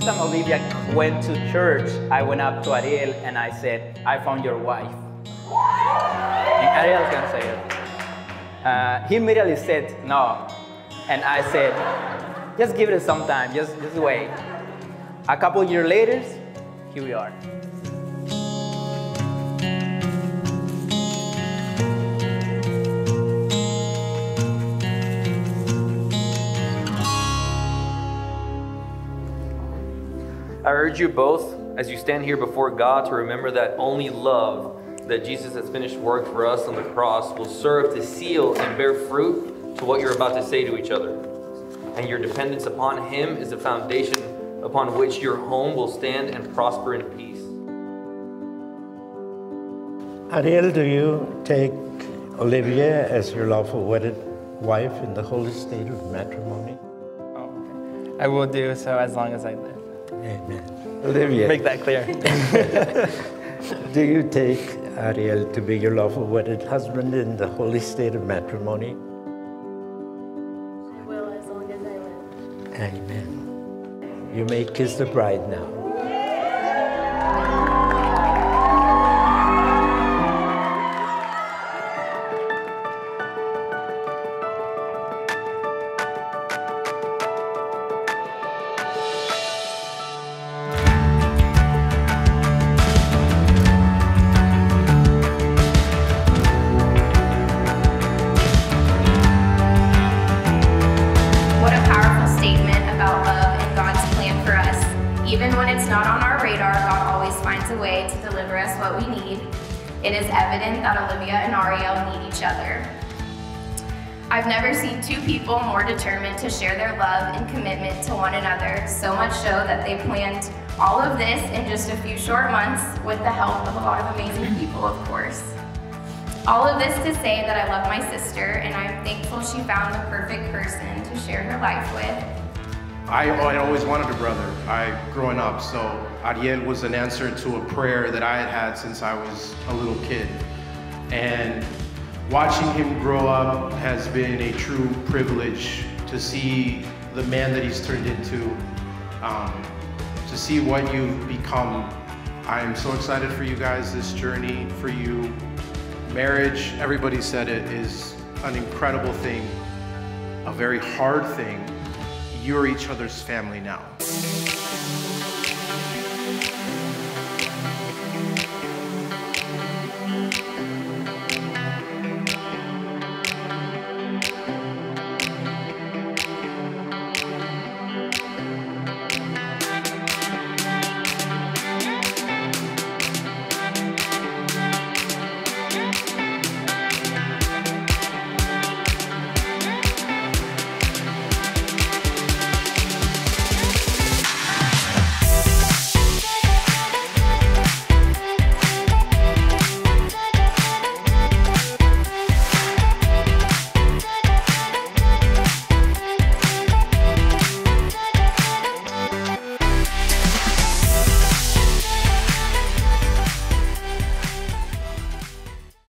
first time Olivia went to church, I went up to Ariel and I said, I found your wife. And Ariel can say it. Uh, he immediately said, no. And I said, just give it some time, just, just wait. A couple years later, here we are. I urge you both, as you stand here before God, to remember that only love that Jesus has finished work for us on the cross will serve to seal and bear fruit to what you're about to say to each other. And your dependence upon Him is the foundation upon which your home will stand and prosper in peace. Ariel, do you take Olivia as your lawful wedded wife in the holy state of matrimony? Oh, okay. I will do so as long as I live. Amen. Olivia, Make that clear. do you take Ariel to be your lawful wedded husband in the holy state of matrimony? I will as long as I live. Amen. You may kiss the bride now. Way to deliver us what we need. It is evident that Olivia and Ariel need each other. I've never seen two people more determined to share their love and commitment to one another, so much so that they planned all of this in just a few short months with the help of a lot of amazing people, of course. All of this to say that I love my sister and I'm thankful she found the perfect person to share her life with. I, I always wanted a brother. I growing up, so Ariel was an answer to a prayer that I had had since I was a little kid, and watching him grow up has been a true privilege to see the man that he's turned into, um, to see what you've become. I am so excited for you guys. This journey for you, marriage. Everybody said it is an incredible thing, a very hard thing you're each other's family now.